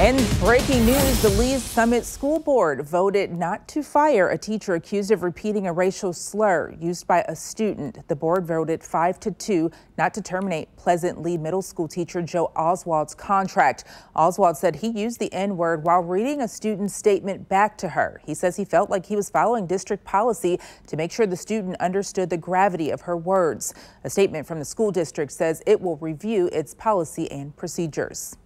And breaking news, the Lee's Summit School Board voted not to fire a teacher accused of repeating a racial slur used by a student. The board voted 5 to 2 not to terminate Pleasant Lea Middle School teacher Joe Oswald's contract. Oswald said he used the N-word while reading a student's statement back to her. He says he felt like he was following district policy to make sure the student understood the gravity of her words. A statement from the school district says it will review its policy and procedures.